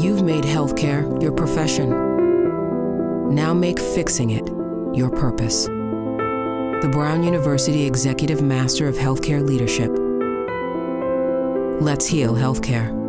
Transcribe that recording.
You've made healthcare your profession. Now make fixing it your purpose. The Brown University Executive Master of Healthcare Leadership. Let's heal healthcare.